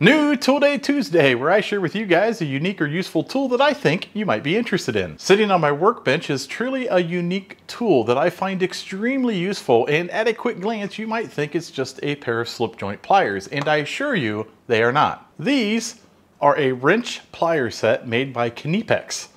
New Tool Day Tuesday, where I share with you guys a unique or useful tool that I think you might be interested in. Sitting on my workbench is truly a unique tool that I find extremely useful, and at a quick glance, you might think it's just a pair of slip joint pliers, and I assure you, they are not. These are a wrench plier set made by Knipex.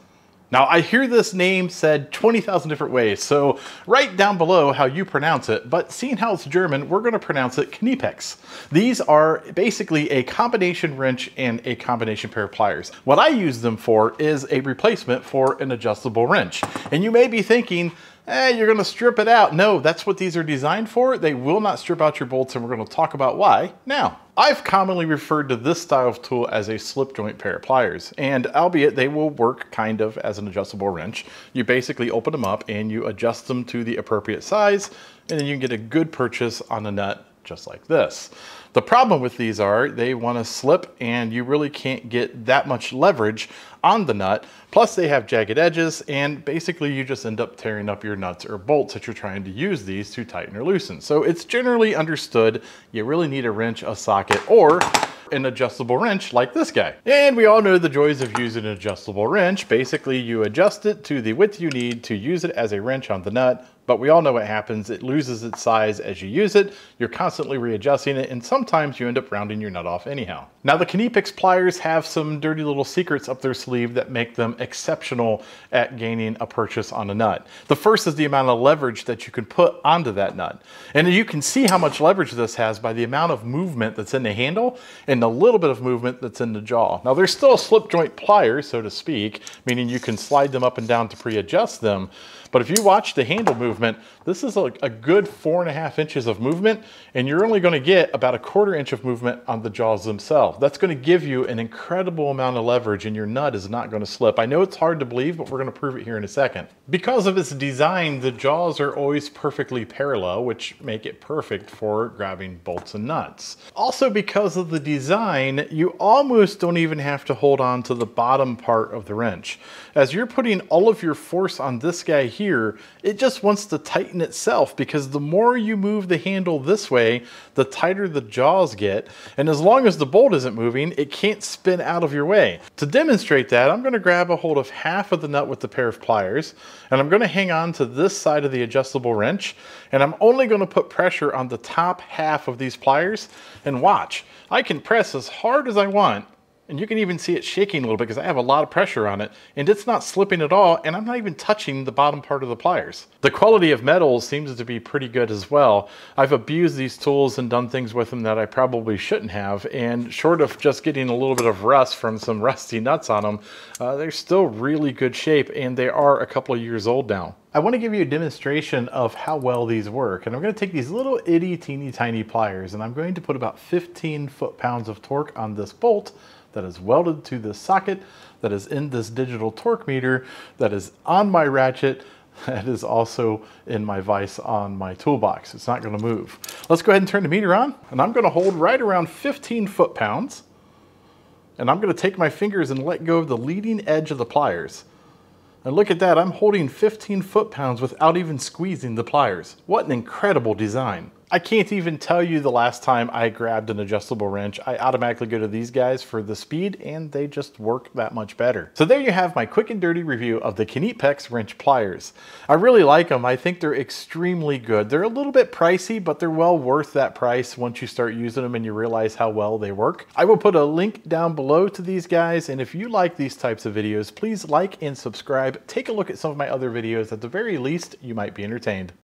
Now, I hear this name said 20,000 different ways, so write down below how you pronounce it, but seeing how it's German, we're gonna pronounce it Knipex. These are basically a combination wrench and a combination pair of pliers. What I use them for is a replacement for an adjustable wrench. And you may be thinking, eh, you're gonna strip it out. No, that's what these are designed for. They will not strip out your bolts and we're gonna talk about why now. I've commonly referred to this style of tool as a slip joint pair of pliers, and albeit they will work kind of as an adjustable wrench, you basically open them up and you adjust them to the appropriate size, and then you can get a good purchase on a nut just like this. The problem with these are they want to slip and you really can't get that much leverage on the nut. Plus they have jagged edges and basically you just end up tearing up your nuts or bolts that you're trying to use these to tighten or loosen. So it's generally understood you really need a wrench, a socket, or an adjustable wrench like this guy. And we all know the joys of using an adjustable wrench. Basically, you adjust it to the width you need to use it as a wrench on the nut, but we all know what happens. It loses its size as you use it. You're constantly readjusting it, and sometimes you end up rounding your nut off anyhow. Now, the Knipex pliers have some dirty little secrets up their sleeve that make them exceptional at gaining a purchase on a nut. The first is the amount of leverage that you can put onto that nut. And you can see how much leverage this has by the amount of movement that's in the handle and the little bit of movement that's in the jaw. Now, they're still slip joint pliers, so to speak, meaning you can slide them up and down to pre-adjust them. But if you watch the handle movement, this is a, a good four and a half inches of movement, and you're only gonna get about a quarter inch of movement on the jaws themselves. That's gonna give you an incredible amount of leverage and your nut is not gonna slip. I know it's hard to believe, but we're gonna prove it here in a second. Because of its design, the jaws are always perfectly parallel, which make it perfect for grabbing bolts and nuts. Also because of the design, you almost don't even have to hold on to the bottom part of the wrench. As you're putting all of your force on this guy here, it just wants to tighten itself because the more you move the handle this way, the tighter the jaws get. And as long as the bolt isn't moving, it can't spin out of your way. To demonstrate that, I'm gonna grab a hold of half of the nut with the pair of pliers, and I'm gonna hang on to this side of the adjustable wrench, and I'm only gonna put pressure on the top half of these pliers, and watch. I can press as hard as I want, and you can even see it shaking a little bit because I have a lot of pressure on it and it's not slipping at all and I'm not even touching the bottom part of the pliers. The quality of metals seems to be pretty good as well. I've abused these tools and done things with them that I probably shouldn't have and short of just getting a little bit of rust from some rusty nuts on them, uh, they're still really good shape and they are a couple of years old now. I want to give you a demonstration of how well these work and I'm going to take these little itty teeny tiny pliers and I'm going to put about 15 foot-pounds of torque on this bolt that is welded to this socket, that is in this digital torque meter, that is on my ratchet, that is also in my vise on my toolbox. It's not gonna move. Let's go ahead and turn the meter on, and I'm gonna hold right around 15 foot-pounds, and I'm gonna take my fingers and let go of the leading edge of the pliers. And look at that, I'm holding 15 foot-pounds without even squeezing the pliers. What an incredible design. I can't even tell you the last time I grabbed an adjustable wrench. I automatically go to these guys for the speed and they just work that much better. So there you have my quick and dirty review of the Knipex wrench pliers. I really like them. I think they're extremely good. They're a little bit pricey, but they're well worth that price once you start using them and you realize how well they work. I will put a link down below to these guys. And if you like these types of videos, please like and subscribe. Take a look at some of my other videos. At the very least, you might be entertained.